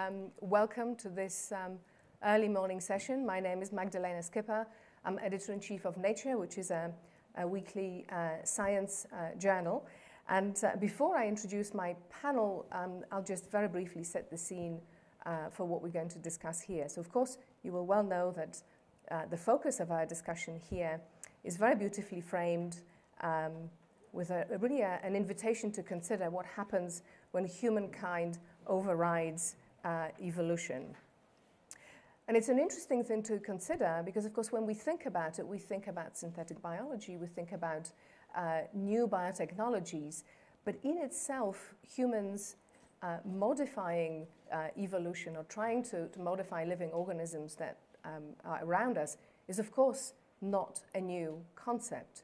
Um, welcome to this um, early morning session. My name is Magdalena Skipper. I'm editor in chief of Nature, which is a, a weekly uh, science uh, journal. And uh, before I introduce my panel, um, I'll just very briefly set the scene uh, for what we're going to discuss here. So, of course, you will well know that uh, the focus of our discussion here is very beautifully framed um, with a, really a, an invitation to consider what happens when humankind overrides uh, evolution. And it's an interesting thing to consider because, of course, when we think about it, we think about synthetic biology, we think about uh, new biotechnologies, but in itself, humans uh, modifying uh, evolution or trying to, to, modify living organisms that um, are around us is, of course, not a new concept.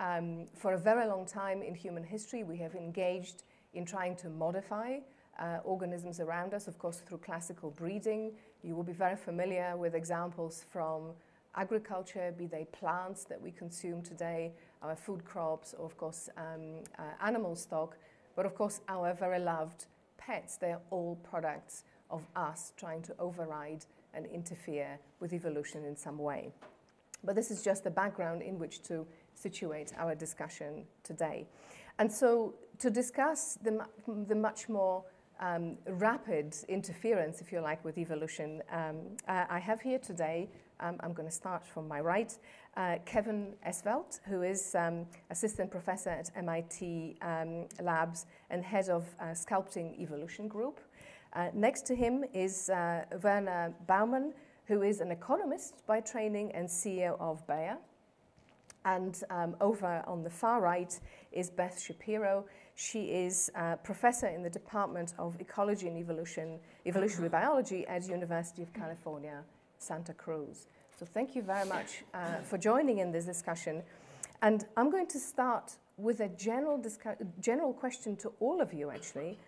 Um, for a very long time in human history, we have engaged in trying to modify uh, organisms around us, of course, through classical breeding. You will be very familiar with examples from agriculture, be they plants that we consume today, our food crops, or of course, um, uh, animal stock, but of course, our very loved pets. They are all products of us trying to override and interfere with evolution in some way. But this is just the background in which to situate our discussion today. And so, to discuss the, the much more um, rapid interference, if you like, with evolution. Um, I have here today, um, I'm going to start from my right, uh, Kevin Esvelt, who is um, assistant professor at MIT um, Labs and head of uh, Sculpting Evolution Group. Uh, next to him is uh, Werner Baumann, who is an economist by training and CEO of Bayer. And um, over on the far right is Beth Shapiro. She is a professor in the Department of Ecology and Evolution, Evolutionary Biology at University of California, Santa Cruz. So thank you very much uh, for joining in this discussion. And I'm going to start with a general, general question to all of you, actually.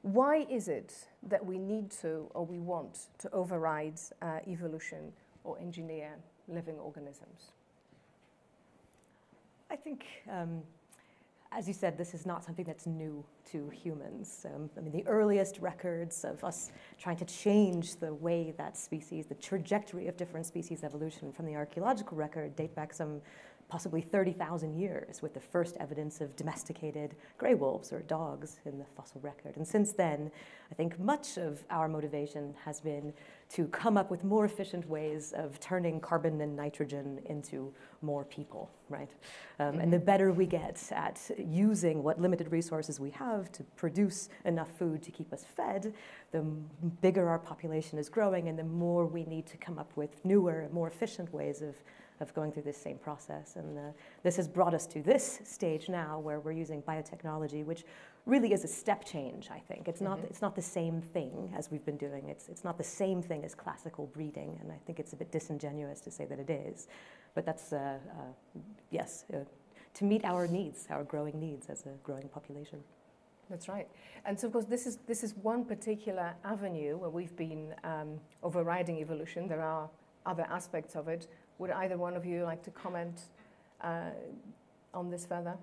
Why is it that we need to or we want to override uh, evolution or engineer living organisms? I think um, as you said, this is not something that's new to humans. Um, I mean, the earliest records of us trying to change the way that species, the trajectory of different species evolution from the archaeological record date back some possibly 30,000 years with the first evidence of domesticated gray wolves or dogs in the fossil record. And since then, I think much of our motivation has been to come up with more efficient ways of turning carbon and nitrogen into more people, right? Um, mm-hmm. And the better we get at using what limited resources we have to produce enough food to keep us fed, the bigger our population is growing and the more we need to come up with newer, more efficient ways of of going through this same process. And uh, this has brought us to this stage now where we're using biotechnology, which really is a step change, I think. It's, mm-hmm. not, it's not the same thing as we've been doing. It's, it's not the same thing as classical breeding, and I think it's a bit disingenuous to say that it is. But that's, uh, uh, yes, uh, to meet our needs, our growing needs as a growing population. That's right. And so, of course, this is, this is one particular avenue where we've been um, overriding evolution. There are other aspects of it. Would either one of you like to comment uh, on this further?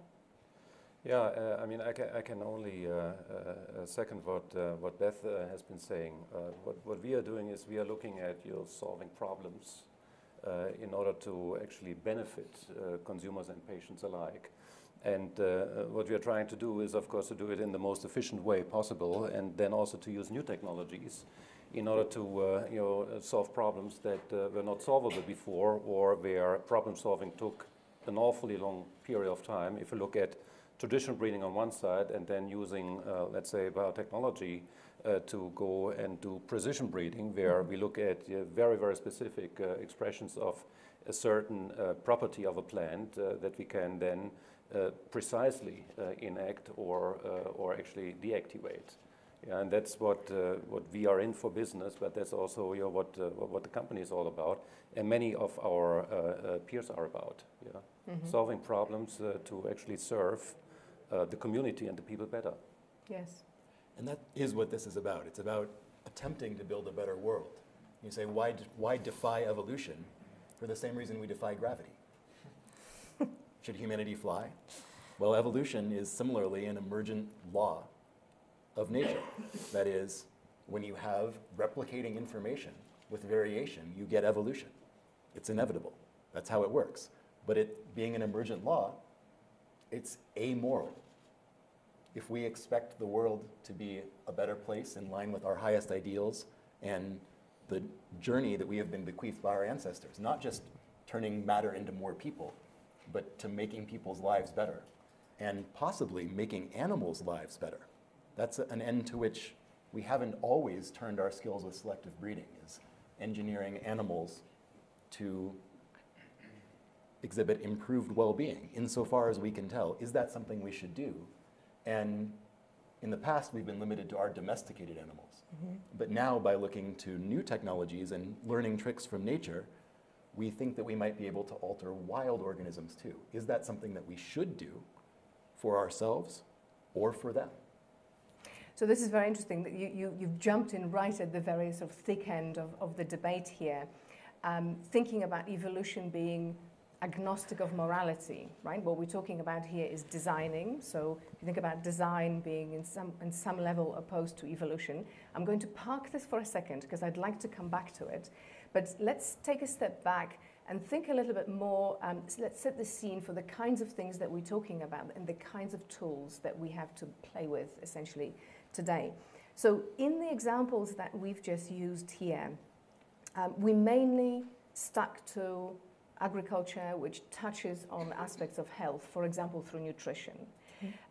Yeah, uh, I mean, I can, I can only uh, uh second what, uh, what Beth uh, has been saying. what, what we are doing is we are looking at you solving problems in order to actually benefit consumers and patients alike. And what we are trying to do is, of course, to do it in the most efficient way possible and then also to use new technologies in order to uh, you know, solve problems that uh, were not solvable before or where problem solving took an awfully long period of time. If you look at traditional breeding on one side and then using, uh, let's say, biotechnology uh, to go and do precision breeding, where we look at uh, very, very specific uh, expressions of a certain property of a plant that we can then precisely enact or, or actually deactivate. Yeah, and that's what uh, what we are in for business, but that's also you know, what uh, what the company is all about, and many of our uh, uh peers are about. Yeah, mm-hmm. solving problems uh, to actually serve uh, the community and the people better. Yes, and that is what this is about. It's about attempting to build a better world. You say, why de- why defy evolution? For the same reason we defy gravity. Should humanity fly? Well, evolution is similarly an emergent law of nature. That is, when you have replicating information with variation, you get evolution. It's inevitable. That's how it works. But it being an emergent law, it's amoral. If we expect the world to be a better place in line with our highest ideals and the journey that we have been bequeathed by our ancestors, not just turning matter into more people, but to making people's lives better and possibly making animals' lives better. That's an end to which we haven't always turned our skills with selective breeding, is engineering animals to exhibit improved well-being insofar as we can tell. Is that something we should do? And in the past, we've been limited to our domesticated animals. Mm-hmm. But now, by looking to new technologies and learning tricks from nature, we think that we might be able to alter wild organisms too. Is that something that we should do for ourselves or for them? So this is very interesting that you, you, you've jumped in right at the very sort of thick end of, of the debate here, um, thinking about evolution being agnostic of morality, right? What we're talking about here is designing. So if you think about design being in some, in some level opposed to evolution, I'm going to park this for a second because I'd like to come back to it. But let's take a step back and think a little bit more. Um, so let's set the scene for the kinds of things that we're talking about and the kinds of tools that we have to play with essentially today. So in the examples that we've just used here, um, we mainly stuck to agriculture, which touches on aspects of health, for example, through nutrition.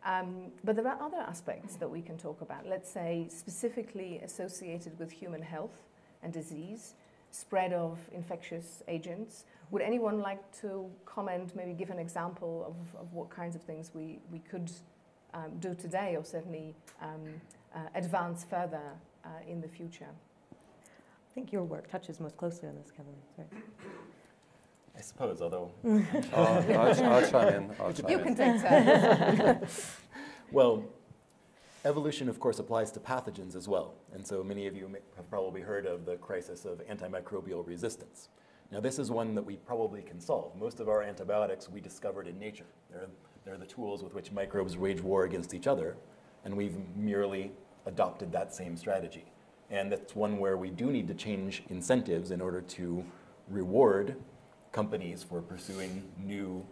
Um, but there are other aspects that we can talk about, let's say specifically associated with human health and disease, spread of infectious agents. Would anyone like to comment, maybe give an example of, of what kinds of things we, we could um, do today or certainly um, uh, advance further uh, in the future? I think your work touches most closely on this, Kevin. Sorry. I suppose, although. uh, I'll, I'll chime in. I'll chime you in. can take turns. well, evolution, of course, applies to pathogens as well. And so many of you have probably heard of the crisis of antimicrobial resistance. Now, this is one that we probably can solve. Most of our antibiotics we discovered in nature. They're, they're the tools with which microbes wage war against each other, and we've merely adopted that same strategy. And that's one where we do need to change incentives in order to reward companies for pursuing new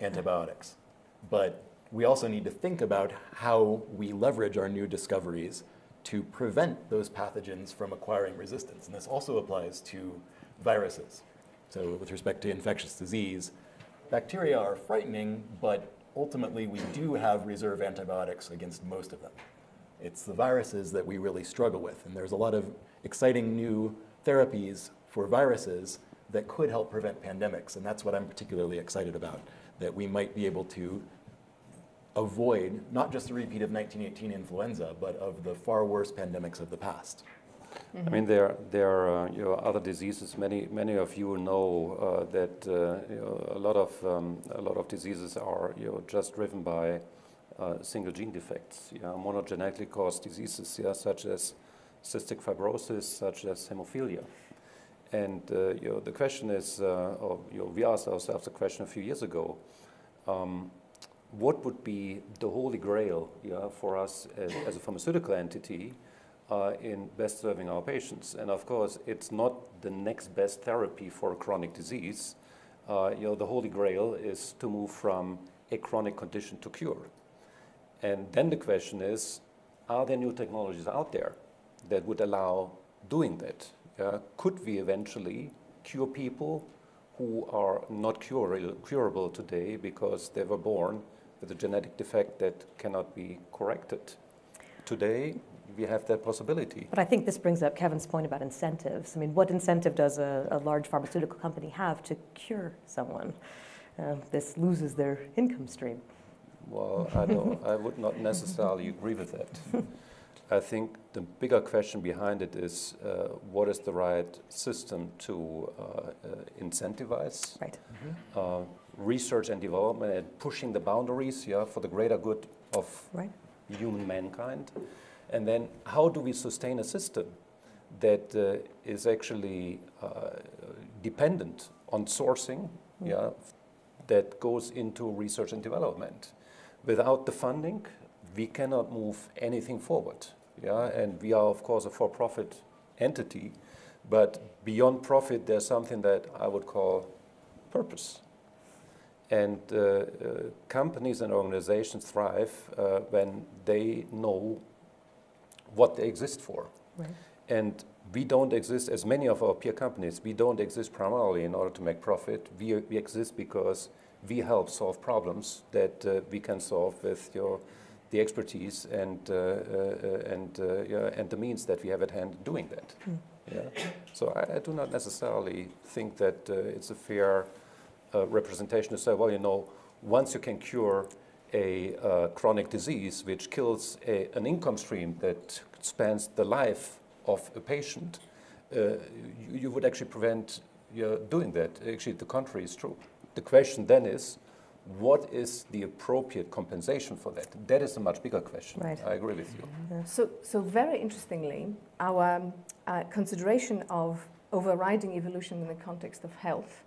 antibiotics. But we also need to think about how we leverage our new discoveries to prevent those pathogens from acquiring resistance. And this also applies to viruses. So, with respect to infectious disease, bacteria are frightening, but ultimately we do have reserve antibiotics against most of them. It's the viruses that we really struggle with. And there's a lot of exciting new therapies for viruses that could help prevent pandemics. And that's what I'm particularly excited about, that we might be able to avoid not just a repeat of 1918 influenza, but of the far worse pandemics of the past. Mm-hmm. I mean, there, there are you know, other diseases. Many, many of you know uh, that uh, you know, a lot of um, a lot of diseases are you know, just driven by uh, single gene defects, yeah, monogenetically caused diseases, yeah, such as cystic fibrosis, such as hemophilia. And uh, you know, the question is, uh, or you know, we asked ourselves the question a few years ago, um, what would be the holy grail yeah, for us as, as a pharmaceutical entity in best serving our patients? And of course, it's not the next best therapy for a chronic disease. Uh, you know, the holy grail is to move from a chronic condition to cure. And then the question is, are there new technologies out there that would allow doing that? uh, could we eventually cure people who are not curable today because they were born with a genetic defect that cannot be corrected? Today, we have that possibility. But I think this brings up Kevin's point about incentives. I mean, what incentive does a, a large pharmaceutical company have to cure someone? Uh, this loses their income stream. Well, I don't. I would not necessarily agree with that. I think the bigger question behind it is uh, what is the right system to uh, uh, incentivize right. mm-hmm. research and development and pushing the boundaries yeah, for the greater good of right. human mankind? And then how do we sustain a system that uh, is actually uh, dependent on sourcing mm-hmm. yeah, that goes into research and development? Without the funding, we cannot move anything forward. Yeah, and we are, of course, a for profit entity. But beyond profit, there's something that I would call purpose. And uh, uh, companies and organizations thrive uh, when they know what they exist for. Right. And we don't exist, as many of our peer companies, we don't exist primarily in order to make profit. We, we exist because we help solve problems that uh, we can solve with your, the expertise and, uh, uh, and, uh, yeah, and the means that we have at hand doing that. Mm. Yeah. So I, I, do not necessarily think that uh, it's a fair uh, representation to say, well, you know, once you can cure a uh, chronic disease which kills a, an income stream that spans the life of a patient, uh, you, you, would actually prevent you doing that. Actually, the contrary is true. The question then is, what is the appropriate compensation for that? That is a much bigger question. Right. I agree with you. Yeah. So, so very interestingly, our um, uh, consideration of overriding evolution in the context of health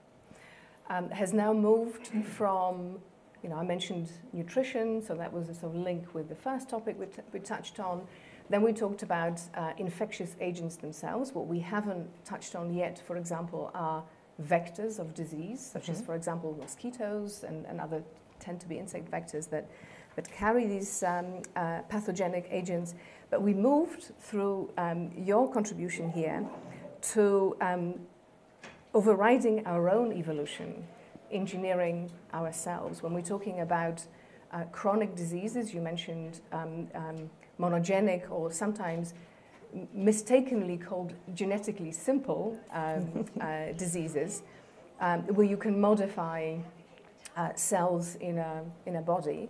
um, has now moved from, you know, I mentioned nutrition, so that was a sort of link with the first topic we, we touched on. Then we talked about uh, infectious agents themselves. What we haven't touched on yet, for example, are vectors of disease, such mm-hmm. as, for example, mosquitoes and, and other tend to be insect vectors that, that carry these um, uh, pathogenic agents. But we moved through um, your contribution here to um, overriding our own evolution, engineering ourselves. When we're talking about uh, chronic diseases, you mentioned um, um, monogenic or sometimes mistakenly called genetically simple um, uh, diseases, um, where you can modify uh, cells in a, in a body.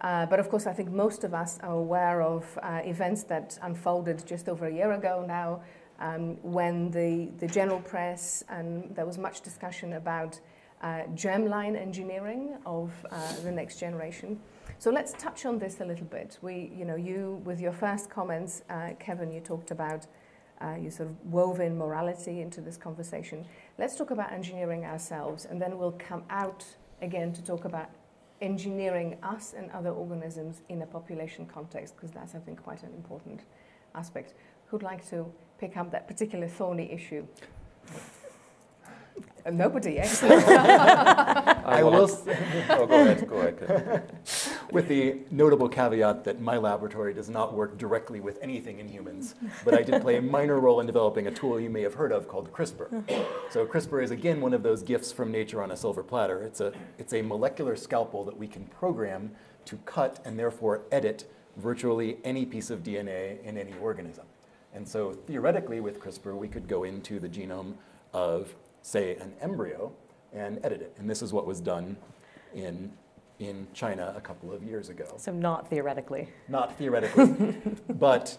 Uh, but of course, I think most of us are aware of uh, events that unfolded just over a year ago now, um, when the, the general press and there was much discussion about uh, germline engineering of uh, the next generation. So let's touch on this a little bit. We, you know, you, with your first comments, uh, Kevin, you talked about, uh, you sort of wove in morality into this conversation. Let's talk about engineering ourselves, and then we'll come out again to talk about engineering us and other organisms in a population context, because that's, I think, quite an important aspect. Who'd like to pick up that particular thorny issue? Nobody, eh? excellent. I will. oh, go ahead, go ahead. with the notable caveat that my laboratory does not work directly with anything in humans, but I did play a minor role in developing a tool you may have heard of called CRISPR. So CRISPR is again one of those gifts from nature on a silver platter. It's a it's a molecular scalpel that we can program to cut and therefore edit virtually any piece of DNA in any organism. And so theoretically, with CRISPR, we could go into the genome of say, an embryo and edit it. And this is what was done in, in China a couple of years ago. So, not theoretically. Not theoretically. but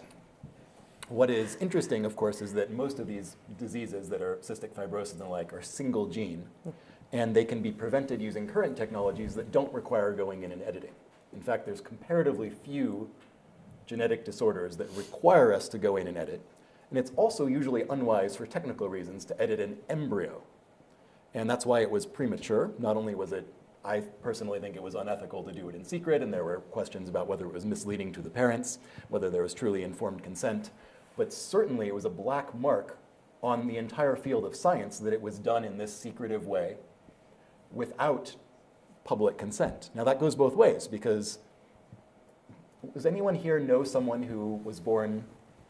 what is interesting, of course, is that most of these diseases that are cystic fibrosis and the like are single gene. And they can be prevented using current technologies that don't require going in and editing. In fact, there's comparatively few genetic disorders that require us to go in and edit. And it's also usually unwise for technical reasons to edit an embryo. And that's why it was premature. Not only was it, I personally think it was unethical to do it in secret, and there were questions about whether it was misleading to the parents, whether there was truly informed consent, but certainly it was a black mark on the entire field of science that it was done in this secretive way without public consent. Now that goes both ways because does anyone here know someone who was born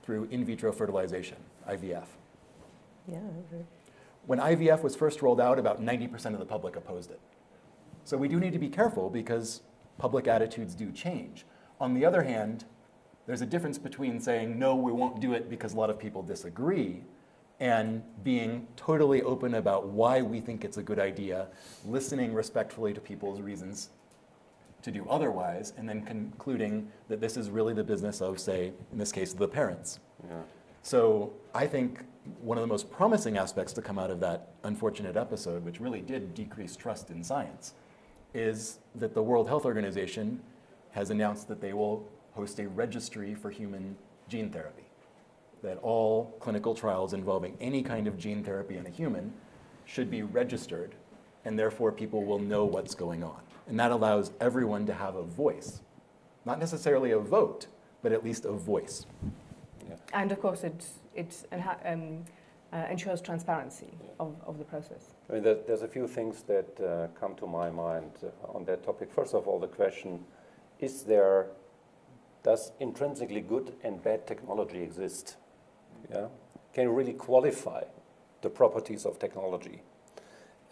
through in vitro fertilization, IVF. Yeah. When IVF was first rolled out, about 90% of the public opposed it. So we do need to be careful because public attitudes do change. On the other hand, there's a difference between saying, no, we won't do it because a lot of people disagree, and being totally open about why we think it's a good idea, listening respectfully to people's reasons to do otherwise, and then concluding that this is really the business of, say, in this case, the parents. Yeah. So I think one of the most promising aspects to come out of that unfortunate episode, which really did decrease trust in science, is that the World Health Organization has announced that they will host a registry for human gene therapy. That all clinical trials involving any kind of gene therapy in a human should be registered, and therefore people will know what's going on. And that allows everyone to have a voice. Not necessarily a vote, but at least a voice. And of course, it, it um, uh, ensures transparency of, of the process. I mean, there, there's a few things that uh, come to my mind uh, on that topic. First of all, the question is there, does intrinsically good and bad technology exist? Yeah? Can you really qualify the properties of technology?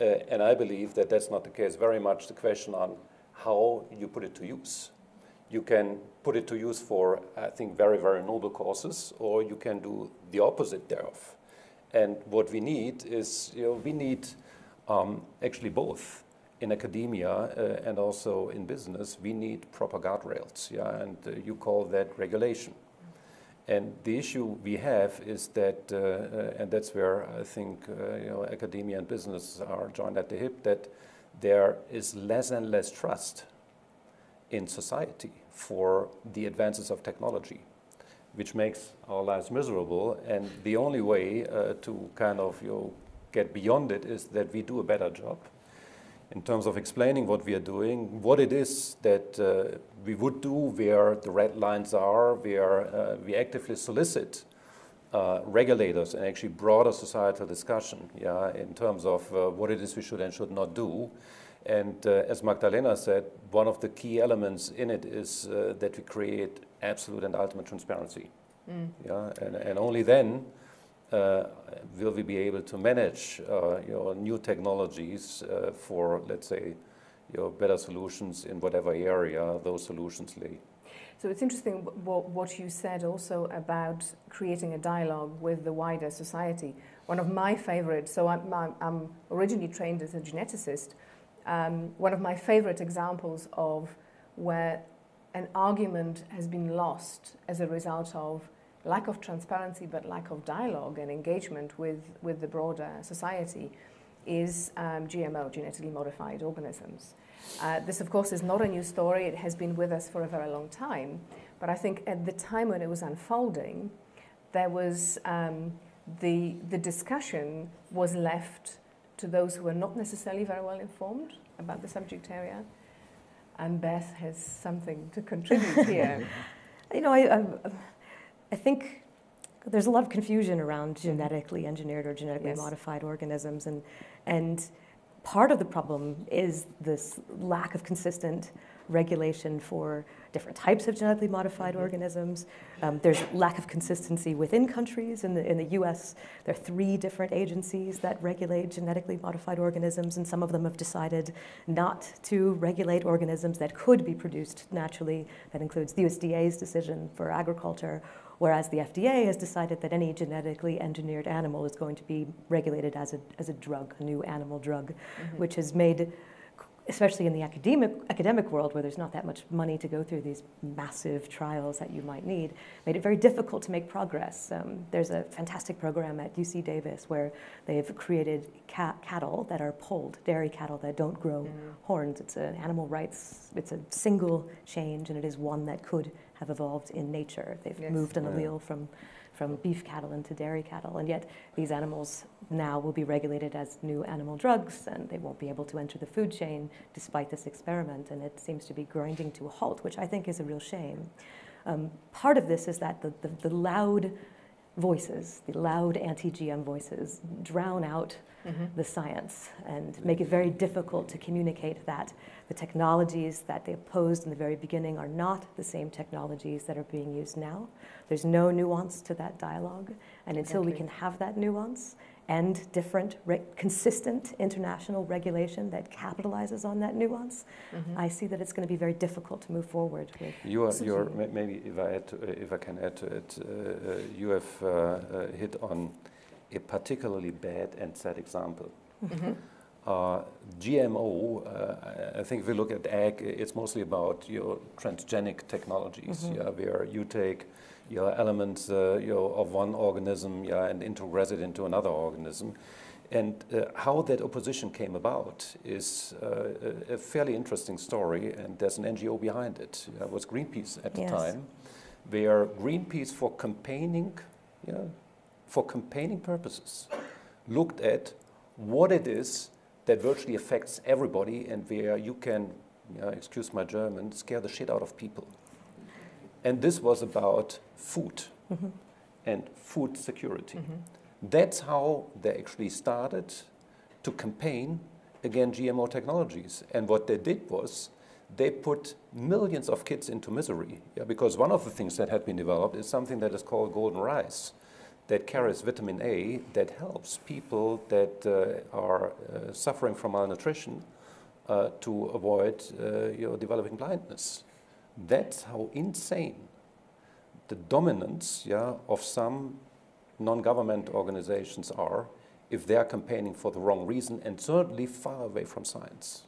Uh, and I believe that that's not the case. Very much the question on how you put it to use. You can put it to use for, I think, very, very noble causes, or you can do the opposite thereof. And what we need is, you know, we need um, actually both in academia uh, and also in business. We need proper guardrails, yeah, and uh, you call that regulation. And the issue we have is that, uh, uh and that's where I think uh, you know, academia and business are joined at the hip, that there is less and less trust in society for the advances of technology which makes our lives miserable. And the only way uh, to kind of you know, get beyond it is that we do a better job in terms of explaining what we are doing, what it is that uh, we would do, where the red lines are, where uh, we actively solicit uh, regulators and actually broader societal discussion yeah, in terms of uh, what it is we should and should not do. And uh, as Magdalena said, one of the key elements in it is uh, that we create absolute and ultimate transparency. Mm. Yeah, and, and only then will we be able to manage uh, you know, new technologies uh, for, let's say, you know, better solutions in whatever area those solutions lay. So it's interesting what, what you said also about creating a dialogue with the wider society. One of my favorite, so I'm, I'm originally trained as a geneticist, um, one of my favorite examples of where an argument has been lost as a result of lack of transparency but lack of dialogue and engagement with, with the broader society is um, GMO, genetically modified organisms. Uh, this, of course, is not a new story. It has been with us for a very long time. But I think at the time when it was unfolding, there was um, the, the discussion was left to those who were not necessarily very well informed about the subject area. And Beth has something to contribute here. you know, I, I, I, think there's a lot of confusion around genetically engineered or genetically yes. modified organisms, and and part of the problem is this lack of consistent regulation for different types of genetically modified mm-hmm. organisms. Um, there's lack of consistency within countries. In the, in the US, there are three different agencies that regulate genetically modified organisms, and some of them have decided not to regulate organisms that could be produced naturally. That includes the USDA's decision for agriculture, whereas the FDA has decided that any genetically engineered animal is going to be regulated as a, as a drug, a new animal drug, mm-hmm. which has made especially in the academic, academic world where there's not that much money to go through these massive trials that you might need, made it very difficult to make progress. Um, there's a fantastic program at UC Davis where they've created cat, cattle that are polled, dairy cattle that don't grow mm-hmm. horns. It's an animal rights, it's a single change, and it is one that could have evolved in nature. They've yes. moved an allele from from beef cattle into dairy cattle. And yet, these animals now will be regulated as new animal drugs, and they won't be able to enter the food chain despite this experiment. And it seems to be grinding to a halt, which I think is a real shame. Um, part of this is that the, the, the loud voices, the loud anti GM voices, drown out mm-hmm. the science and make it very difficult to communicate that the technologies that they opposed in the very beginning are not the same technologies that are being used now. There's no nuance to that dialogue. And until exactly. we can have that nuance and different, re- consistent international regulation that capitalizes on that nuance, mm-hmm. I see that it's going to be very difficult to move forward with. You are, you're, maybe if I, to, if I can add to it, uh, uh, you have uh, uh, hit on a particularly bad and sad example. Mm-hmm. Uh, GMO, uh, I think if we look at ag, it's mostly about your transgenic technologies, mm-hmm. yeah, where you take your elements uh, your, of one organism yeah, and integrate it into another organism. And uh, how that opposition came about is uh, a, fairly interesting story, and there's an NGO behind it. It was Greenpeace at yes. the time, where Greenpeace, for campaigning, yeah, for campaigning purposes, looked at what it is that virtually affects everybody and where you can, you know, excuse my German, scare the shit out of people. And this was about food. Mm-hmm. and food security. That's how they actually started to campaign against GMO technologies. And what they did was they put millions of kids into misery. Yeah, because one of the things that had been developed is something that is called golden rice that carries vitamin A that helps people that uh, are uh, suffering from malnutrition uh, to avoid uh, you know, developing blindness. That's how insane the dominance yeah, of some non-government organizations are if they're campaigning for the wrong reason and certainly far away from science.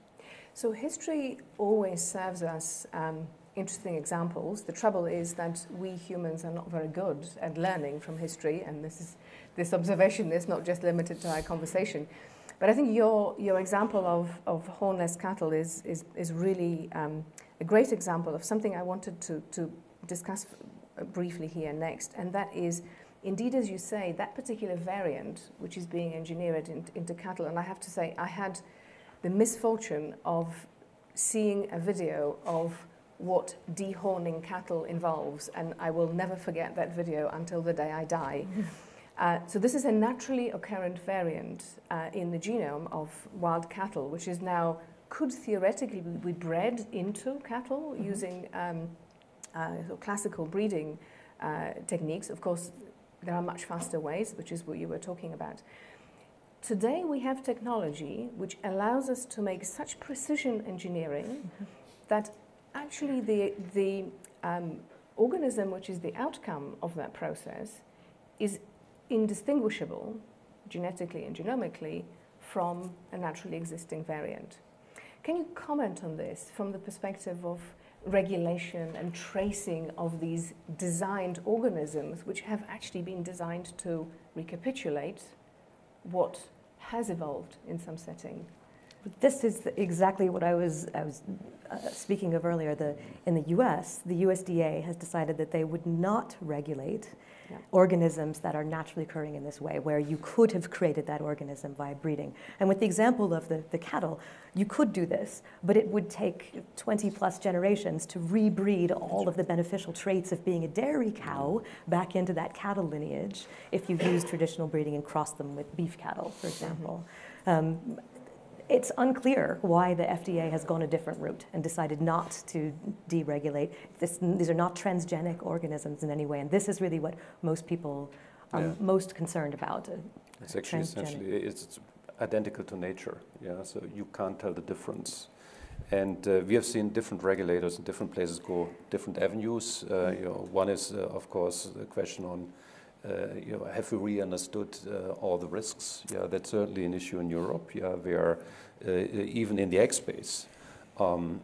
So history always serves us um, interesting examples. The trouble is that we humans are not very good at learning from history, and this is this observation is not just limited to our conversation. But I think your, your example of, of hornless cattle is, is, is really um, a great example of something I wanted to, to discuss briefly here next, and that is indeed, as you say, that particular variant which is being engineered in, into cattle. And I have to say, I had the misfortune of seeing a video of what dehorning cattle involves, and I will never forget that video until the day I die. Uh, so this is a naturally occurrent variant uh, in the genome of wild cattle, which is now could theoretically be bred into cattle mm-hmm. using um, uh, classical breeding uh, techniques. Of course, there are much faster ways, which is what you were talking about. Today, we have technology which allows us to make such precision engineering mm-hmm. that actually the, the um, organism which is the outcome of that process is indistinguishable genetically and genomically from a naturally existing variant. Can you comment on this from the perspective of regulation and tracing of these designed organisms, which have actually been designed to recapitulate what has evolved in some setting? This is exactly what I was, I was uh, speaking of earlier. The, in the US, the USDA has decided that they would not regulate yeah. organisms that are naturally occurring in this way, where you could have created that organism by breeding. And with the example of the, the cattle, you could do this, but it would take 20 plus generations to rebreed all of the beneficial traits of being a dairy cow back into that cattle lineage if you use traditional breeding and cross them with beef cattle, for example. Mm-hmm. Um, it's unclear why the FDA has gone a different route and decided not to deregulate. This, these are not transgenic organisms in any way, and this is really what most people are yeah. most concerned about. Uh, it's actually essentially it's identical to nature. Yeah, so you can't tell the difference. And uh, we have seen different regulators in different places go different avenues. Uh, you know, one is, uh, of course, the question on you know, have we really understood uh, all the risks? Yeah, that's certainly an issue in Europe. Yeah, where uh, even in the ag space, um,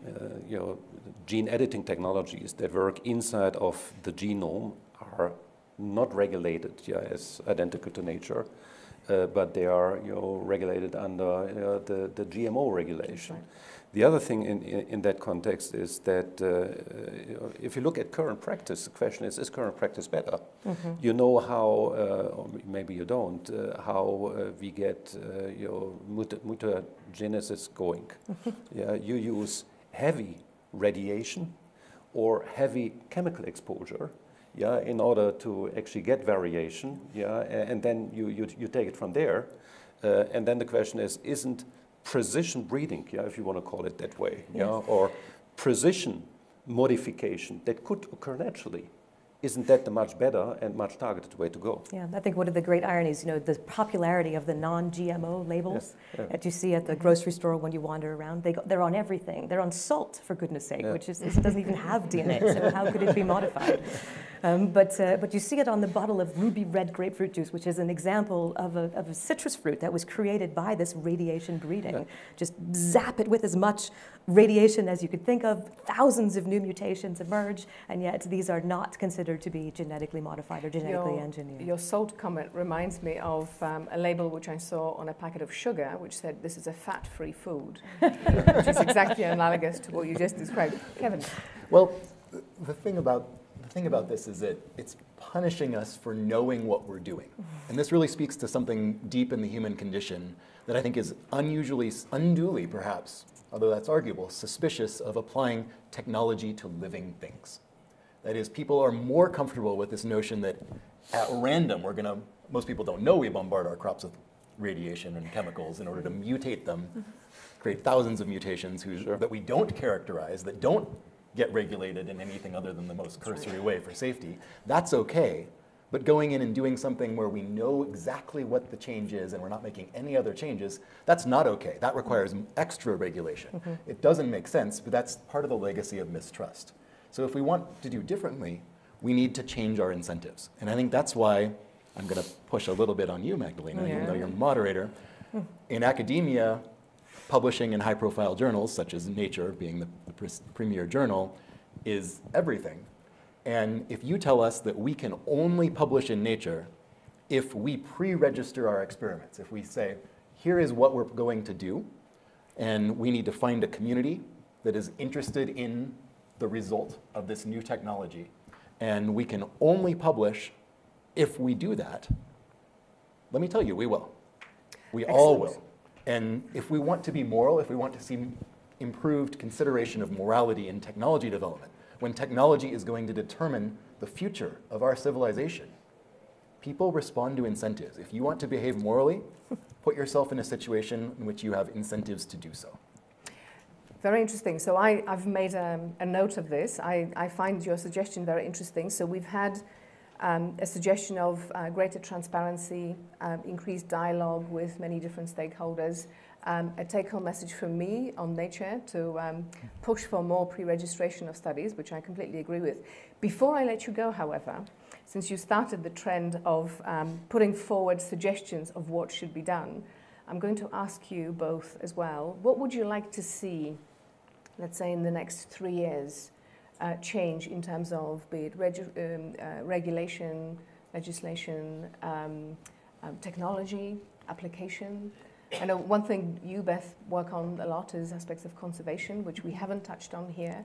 you know, gene editing technologies that work inside of the genome are not regulated yeah, as identical to nature, uh, but they are you know, regulated under uh, the, the GMO regulation. The other thing in, in, in, that context is that uh, if you look at current practice, the question is, is current practice better? Mm-hmm. You know how, uh, or maybe you don't, uh, how uh, we get uh, your mutagenesis going. Mm-hmm. Yeah, you use heavy radiation or heavy chemical exposure yeah, in order to actually get variation, yeah, and then you, you, you take it from there. Uh, and then the question is, isn't precision breeding, yeah, if you want to call it that way, yes. yeah, or precision modification that could occur naturally. Isn't that the much better and much targeted way to go? Yeah, I think one of the great ironies, you know, the popularity of the non-GMO labels yeah. that you see at the grocery store when you wander around. They go, they're on everything. They're on salt, for goodness sake, yeah. which is, doesn't even have DNA. So how could it be modified? Um, but, uh, but you see it on the bottle of ruby red grapefruit juice, which is an example of a, of a citrus fruit that was created by this radiation breeding. Just zap it with as much radiation as you could think of. Thousands of new mutations emerge, and yet these are not considered to be genetically modified or genetically your, engineered. Your salt comment reminds me of um, a label which I saw on a packet of sugar, which said this is a fat-free food, which is exactly analogous to what you just described. Kevin. Well, the thing about the thing about this is that it's punishing us for knowing what we're doing. And this really speaks to something deep in the human condition that I think is unusually, unduly perhaps, although that's arguable, suspicious of applying technology to living things. That is, people are more comfortable with this notion that at random, we're going to, most people don't know we bombard our crops with radiation and chemicals in order to mutate them, create thousands of mutations who, Sure. that we don't characterize, that don't get regulated in anything other than the most cursory way for safety. That's okay. But going in and doing something where we know exactly what the change is and we're not making any other changes, that's not okay. That requires extra regulation. Mm-hmm. It doesn't make sense, but that's part of the legacy of mistrust. So if we want to do differently, we need to change our incentives. And I think that's why I'm going to push a little bit on you, Magdalena, oh, even though Yeah. you're moderator. Hmm. In academia, publishing in high profile journals, such as Nature being the, the premier journal, is everything. And if you tell us that we can only publish in Nature if we pre register our experiments, if we say, here is what we're going to do, and we need to find a community that is interested in the result of this new technology, and we can only publish if we do that, let me tell you, we will. We all will. And if we want to be moral, if we want to see improved consideration of morality in technology development, when technology is going to determine the future of our civilization, people respond to incentives. If you want to behave morally, put yourself in a situation in which you have incentives to do so. Very interesting. So I, I've made um, a note of this. I, I find your suggestion very interesting. So we've had um, a suggestion of uh, greater transparency, um, increased dialogue with many different stakeholders, um, a take-home message from me on Nature to um, push for more pre-registration of studies, which I completely agree with. Before I let you go, however, since you started the trend of um, putting forward suggestions of what should be done, I'm going to ask you both as well, what would you like to see, let's say in the next three years, uh, change in terms of be it regu- um, uh, regulation, legislation, um, um, technology, application? I know one thing you, Beth, work on a lot is aspects of conservation, which we haven't touched on here.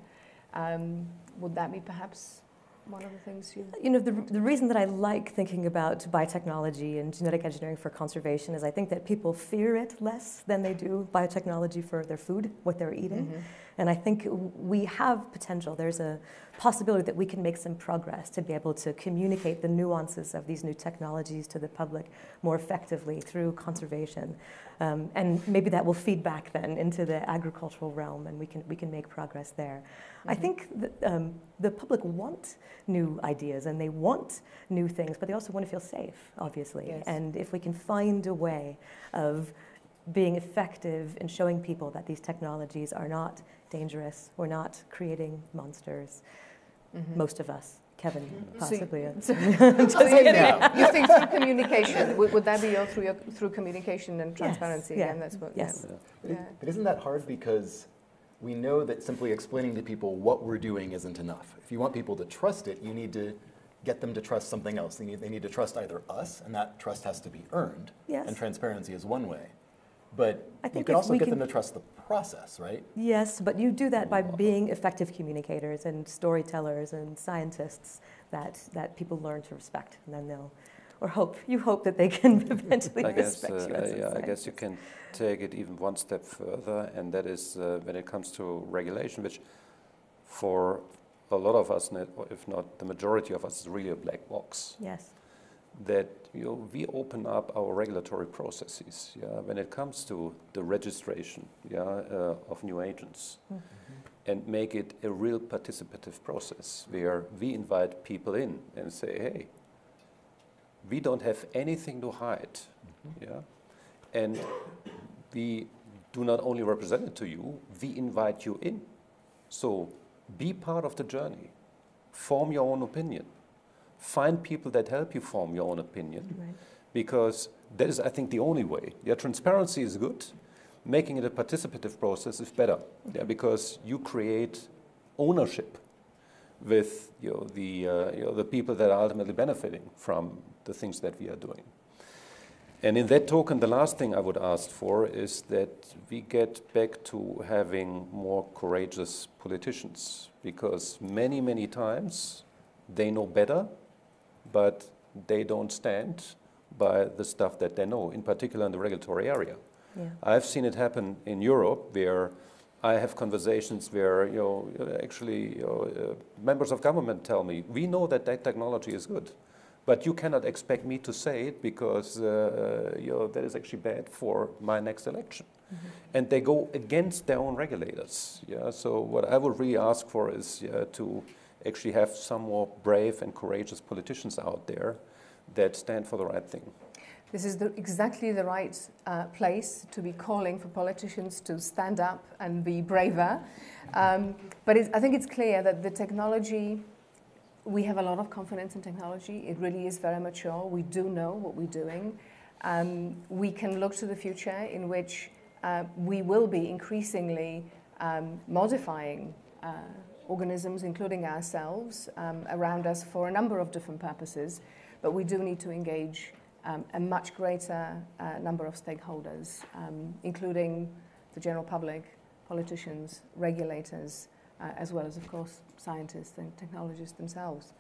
Um, would that be perhaps one of the things you... You know, the, the reason that I like thinking about biotechnology and genetic engineering for conservation is I think that people fear it less than they do biotechnology for their food, what they're eating. Mhm. And I think we have potential. There's a possibility that we can make some progress to be able to communicate the nuances of these new technologies to the public more effectively through conservation. Um, and maybe that will feed back then into the agricultural realm and we can, we can make progress there. I Mhm. think that, um, the public want new ideas and they want new things, but they also want to feel safe, obviously. Yes. And if we can find a way of being effective in showing people that these technologies are not dangerous, we're not creating monsters, Mhm. most of us. Kevin, possibly. So, Just so you, kidding. think, you think through communication, would, would that be your through, your, through communication and transparency? yeah, Again, that's what, yes. Yeah. But, Yeah. but isn't that hard because we know that simply explaining to people what we're doing isn't enough. If you want people to trust it, you need to get them to trust something else. They need, they need to trust either us, and that trust has to be earned. Yes. And transparency is one way. But I you can also get can- them to trust the process, right? Yes, but you do that by being effective communicators and storytellers and scientists that, that people learn to respect. And then they'll, or hope, you hope that they can eventually I guess, respect uh, you as a yeah, I guess you can take it even one step further, and that is uh, when it comes to regulation, which for a lot of us, if not the majority of us, is really a black box. Yes. That you know, we open up our regulatory processes yeah, when it comes to the registration yeah, uh, of new agents Mhm. and make it a real participative process where we invite people in and say, hey, we don't have anything to hide. Yeah? And we do not only represent it to you, we invite you in. So be part of the journey. Form your own opinion. Find people that help you form your own opinion Right. because that is, I think, the only way. Yeah, transparency is good. Making it a participative process is better. Yeah, because you create ownership with you know, the, uh, you know, the people that are ultimately benefiting from the things that we are doing. And in that token, the last thing I would ask for is that we get back to having more courageous politicians because many, many times they know better, but they don't stand by the stuff that they know, in particular in the regulatory area. Yeah. I've seen it happen in Europe where I have conversations where you know actually you know, uh, members of government tell me we know that that technology is good, But you cannot expect me to say it because uh, you know, that is actually bad for my next election. Mm-hmm. And they go against their own regulators. Yeah? So, what I would really ask for is yeah, to actually have some more brave and courageous politicians out there that stand for the right thing. This is the, exactly the right uh, place to be calling for politicians to stand up and be braver. Um, but I think it's clear that the technology, we have a lot of confidence in technology. It really is very mature. We do know what we're doing. Um, we can look to the future in which uh, we will be increasingly um, modifying uh, organisms, including ourselves, um, around us for a number of different purposes. But we do need to engage um, a much greater uh, number of stakeholders, um, including the general public, politicians, regulators, uh, as well as, of course, scientists and technologists themselves.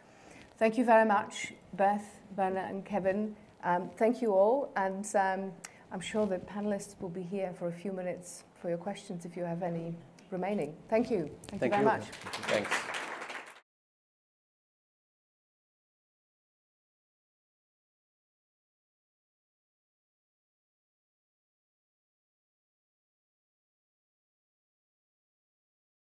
Thank you very much, Beth, Bernard, and Kevin. Um, thank you all, and um, I'm sure the panelists will be here for a few minutes for your questions if you have any remaining. Thank you. Thank, thank you very you. much. Thanks.